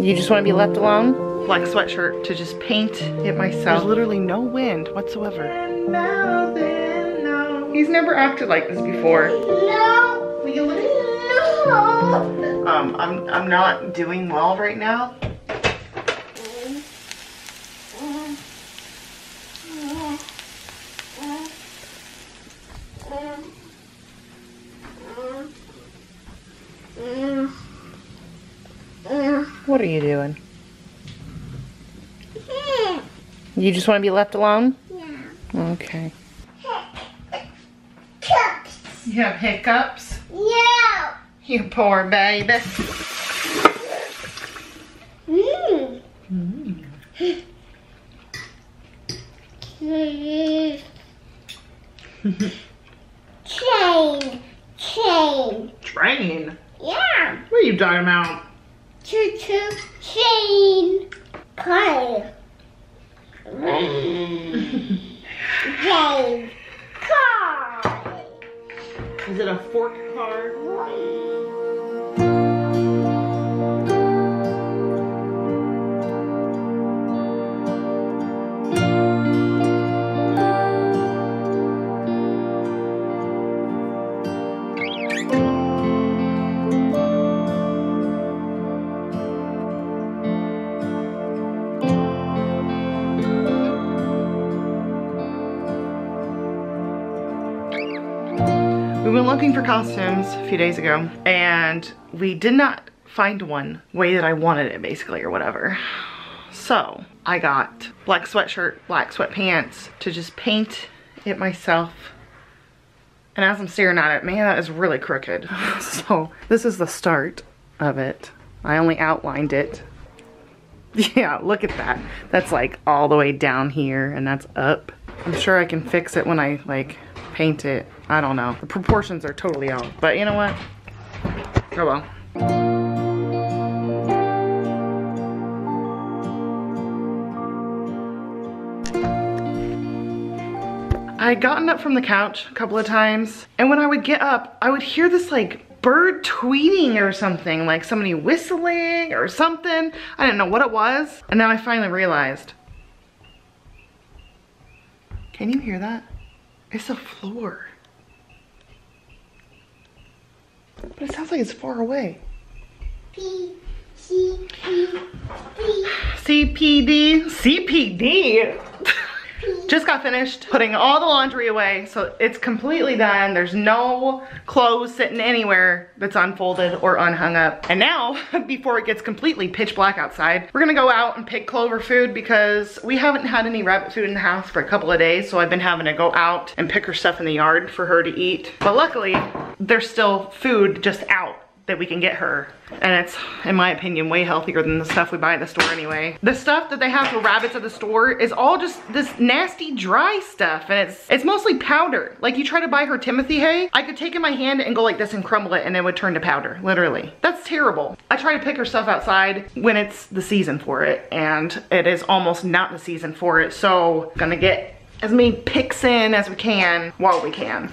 You just want to be left alone? Black sweatshirt to just paint it myself. There's literally no wind whatsoever. He's never acted like this before. No. Will you look No. Um, I'm, I'm not doing well right now. What are you doing? You just want to be left alone? Yeah. Okay. Cups. You have hiccups? Yeah. You poor baby. Mm. Chain. Chain. Train? Yeah. What are you talking about? Choo choo. Chain. Car. Chain. Car. Is it a fork car? Costumes a few days ago and we did not find one way that I wanted it basically or whatever. So I got black sweatshirt, black sweatpants to just paint it myself. And as I'm staring at it, man, that is really crooked. So this is the start of it. I only outlined it. Yeah, look at that. That's like all the way down here and that's up. I'm sure I can fix it when I like paint it. I don't know. The proportions are totally off. But you know what? Oh well. I had gotten up from the couch a couple of times, and when I would get up, I would hear this like bird tweeting or something, like somebody whistling or something. I didn't know what it was, and then I finally realized. Can you hear that? It's a floor. But it sounds like it's far away. P. C. P. P. CPD? CPD? Just got finished putting all the laundry away, so it's completely done. There's no clothes sitting anywhere that's unfolded or unhung up. And now, before it gets completely pitch black outside, we're gonna go out and pick Clover food because we haven't had any rabbit food in the house for a couple of days, so I've been having to go out and pick her stuff in the yard for her to eat. But luckily, there's still food just out that we can get her. And it's, in my opinion, way healthier than the stuff we buy at the store anyway. The stuff that they have for rabbits at the store is all just this nasty dry stuff. And it's it's mostly powder. Like you try to buy her Timothy hay, I could take in my hand and go like this and crumble it and it would turn to powder, literally. That's terrible. I try to pick her stuff outside when it's the season for it. And it is almost not the season for it. So gonna get as many picks in as we can while we can.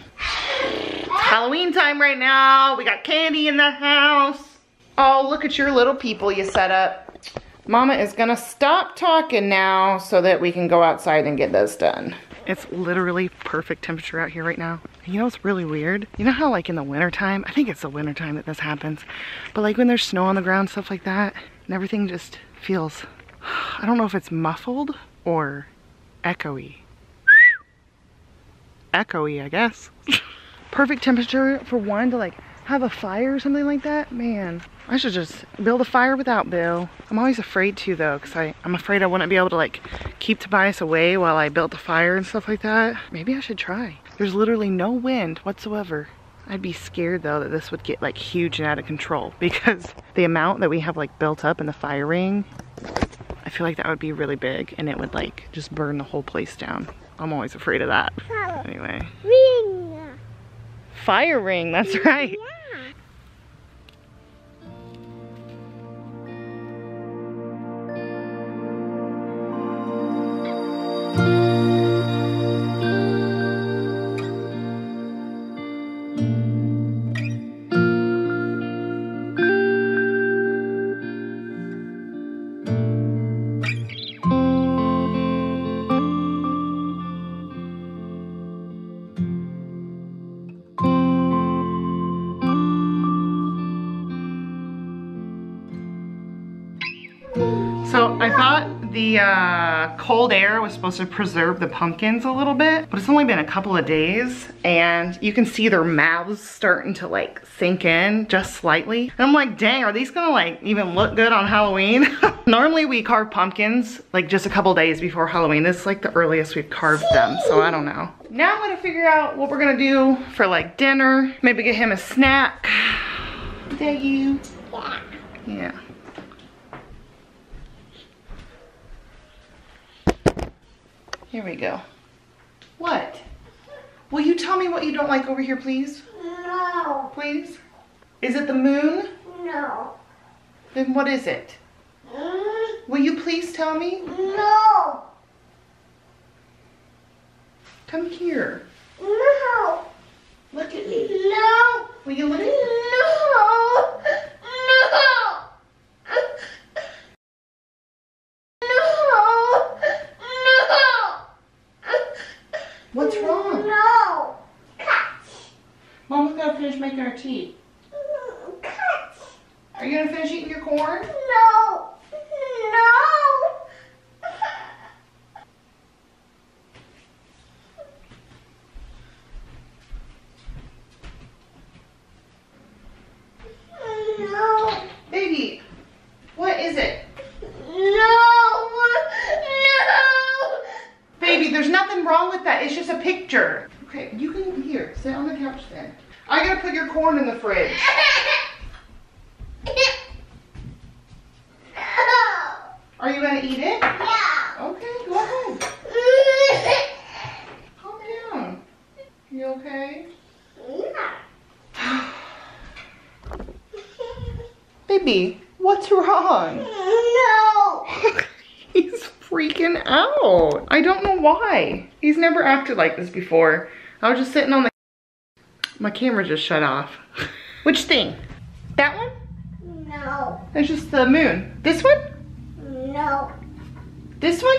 Halloween time right now. We got candy in the house. Oh, look at your little people you set up. Mama is gonna stop talking now so that we can go outside and get this done. It's literally perfect temperature out here right now. You know what's really weird? You know how like in the wintertime, I think it's the wintertime that this happens, but like when there's snow on the ground, stuff like that, and everything just feels, I don't know if it's muffled or echoey. Echoey, I guess. perfect temperature for one to like have a fire or something like that, man, I should just build a fire without Bill. I'm always afraid to though, because I'm afraid I wouldn't be able to like keep Tobias away while I built the fire and stuff like that. Maybe I should try. There's literally no wind whatsoever. I'd be scared though that this would get like huge and out of control because the amount that we have like built up in the fire ring, I feel like that would be really big and it would like just burn the whole place down. I'm always afraid of that. Anyway. Ring. Fire ring, that's right. I thought the uh, cold air was supposed to preserve the pumpkins a little bit, but it's only been a couple of days and you can see their mouths starting to like sink in just slightly. And I'm like, dang, are these gonna like even look good on Halloween? Normally we carve pumpkins like just a couple days before Halloween. This is like the earliest we've carved them, so I don't know. Now I'm gonna figure out what we're gonna do for like dinner. Maybe get him a snack. There you. Yeah. Here we go. What? Will you tell me what you don't like over here, please? No. Please? Is it the moon? No. Then what is it? Mm, Will you please tell me? No. Come here. No. Look at me. No. Will you look at me? No. No. No. No. What's wrong? No. Cut. Mama's gonna finish making our tea. Cut. Are you gonna finish eating your corn? No. No. No. Baby, what is it? No. No. Baby, there's nothing wrong with that. It's just a picture. Okay, you can, here, sit on the couch then. I gotta put your corn in the fridge. Are you gonna eat it? Okay, go ahead. Calm down. You okay? Baby, what's wrong? No. He's freaking out. I don't know why. He's never acted like this before. I was just sitting on the... My camera just shut off. Which thing? That one? No. It's just the moon. This one? No. This one?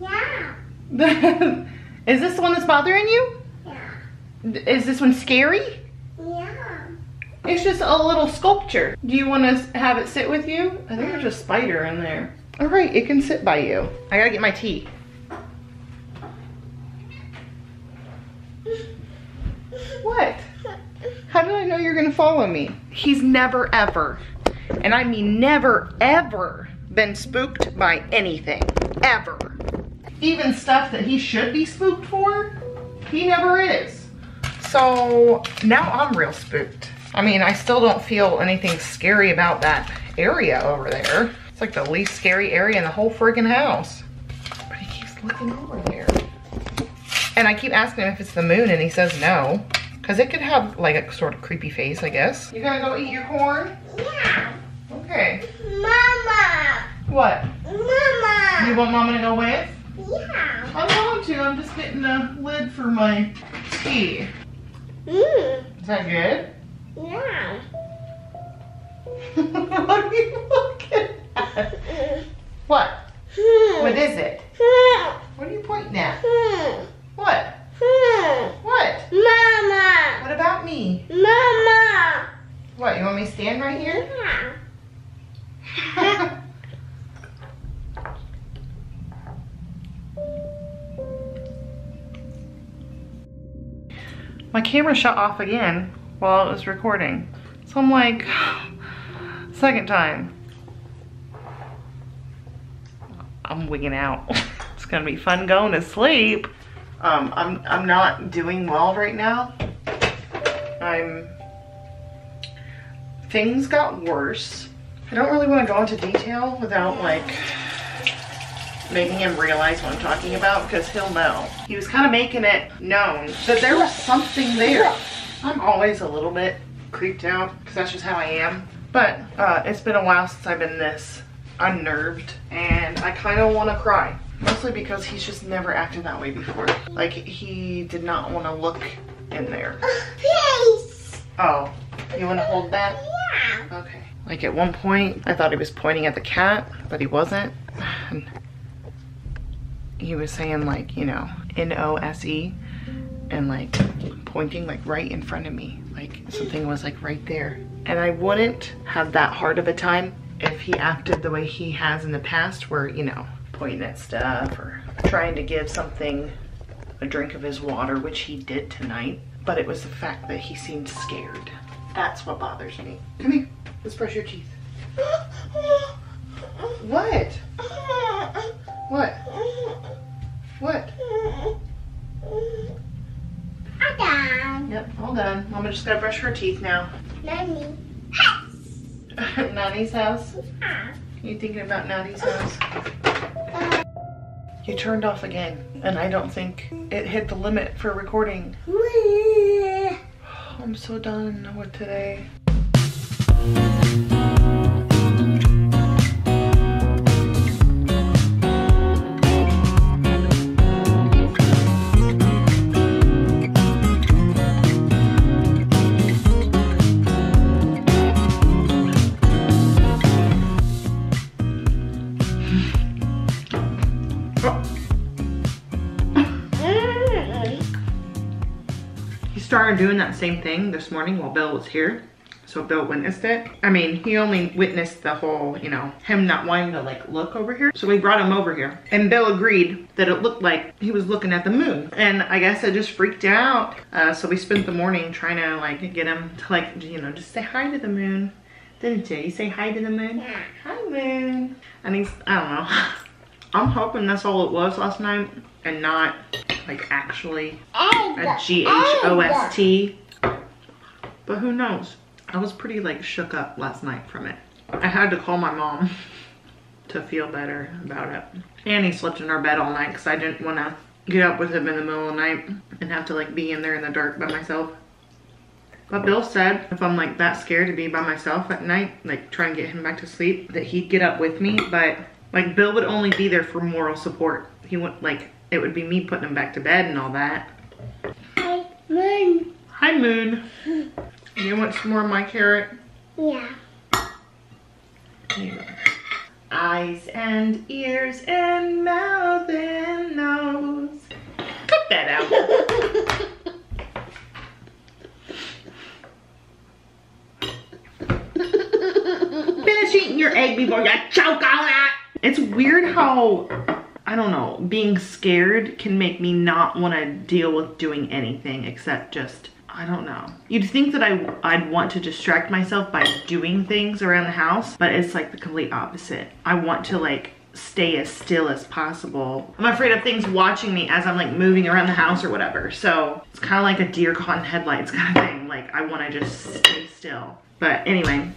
Yeah. Is this the one that's bothering you? Yeah. Is this one scary? Yeah. It's just a little sculpture. Do you want to have it sit with you? I think there's a spider in there. All right, it can sit by you. I gotta get my tea. What? How did I know you're gonna follow me? He's never ever, and I mean never ever, been spooked by anything. Ever. Even stuff that he should be spooked for, he never is. So now I'm real spooked. I mean, I still don't feel anything scary about that area over there. It's like the least scary area in the whole friggin' house. But he keeps looking over there. And I keep asking him if it's the moon and he says no. Cause it could have like a sort of creepy face, I guess. You gonna go eat your corn? Yeah. Okay. Mama. What? Mama. You want mama to go with? Yeah. I'm going to, I'm just getting a lid for my tea. Mm. Is that good? Yeah. what are you looking at? What? Hmm. What is it? Hmm. What are you pointing at? Hmm. What? Hmm. What? Mama. What about me? Mama. What, you want me to stand right here? Yeah. My camera shut off again while it was recording. So I'm like, second time. I'm wigging out. it's gonna be fun going to sleep. Um, I'm, I'm not doing well right now. I'm, things got worse. I don't really want to go into detail without like making him realize what I'm talking about because he'll know. He was kind of making it known that there was something there. I'm always a little bit creeped out because that's just how I am. But uh, it's been a while since I've been this unnerved and I kind of want to cry. Mostly because he's just never acted that way before. Like he did not want to look in there. Please. Oh, you want to hold that? Yeah. Okay. Like at one point, I thought he was pointing at the cat, but he wasn't. And he was saying like, you know, N-O-S-E and like pointing like right in front of me. Like something was like right there. And I wouldn't have that hard of a time if he acted the way he has in the past where, you know, pointing at stuff or trying to give something a drink of his water, which he did tonight. But it was the fact that he seemed scared. That's what bothers me. Come here, let's brush your teeth. What? What? What? I'm done. Yep, all done. Mama just gotta brush her teeth now. Nanny. House. Nanny's house? You thinking about Nanny's house? You turned off again, and I don't think it hit the limit for recording. I'm so done with today. He started doing that same thing this morning while Bill was here. So Bill witnessed it. I mean, he only witnessed the whole, you know, him not wanting to like look over here. So we brought him over here. And Bill agreed that it looked like he was looking at the moon. And I guess I just freaked out. Uh, so we spent the morning trying to like get him to like, you know, just say hi to the moon. Didn't you? You say hi to the moon? Yeah. Hi moon. And he's, I don't know. I'm hoping that's all it was last night and not like actually oh, a G-H-O-S-T. Oh, but who knows? I was pretty like shook up last night from it. I had to call my mom to feel better about it. Annie slept in our bed all night because I didn't want to get up with him in the middle of the night and have to like be in there in the dark by myself. But Bill said if I'm like that scared to be by myself at night, like trying to get him back to sleep, that he'd get up with me. But like Bill would only be there for moral support. He would like, it would be me putting him back to bed and all that. Hey, moon. Hi, Moon. You want some more of my carrot? Yeah. Here you go. Eyes and ears and mouth and nose. Cut that out. Finish eating your egg before you choke on it. It's weird how, I don't know, being scared can make me not want to deal with doing anything except just, I don't know. You'd think that I, I'd want to distract myself by doing things around the house, but it's like the complete opposite. I want to like stay as still as possible. I'm afraid of things watching me as I'm like moving around the house or whatever. So it's kind of like a deer caught in headlights kind of thing. Like I want to just stay still. But anyway,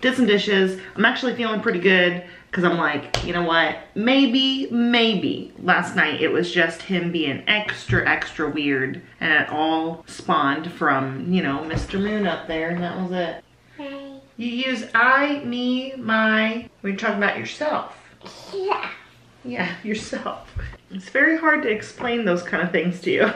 did some dishes. I'm actually feeling pretty good because I'm like, you know what? Maybe, maybe last night it was just him being extra, extra weird and it all spawned from, you know, Mr. Moon up there and that was it. Hey. You use I, me, my, when you're talking about yourself. Yeah. Yeah, yourself. It's very hard to explain those kind of things to you.